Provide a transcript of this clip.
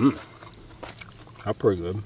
Mm-hmm. That's pretty good.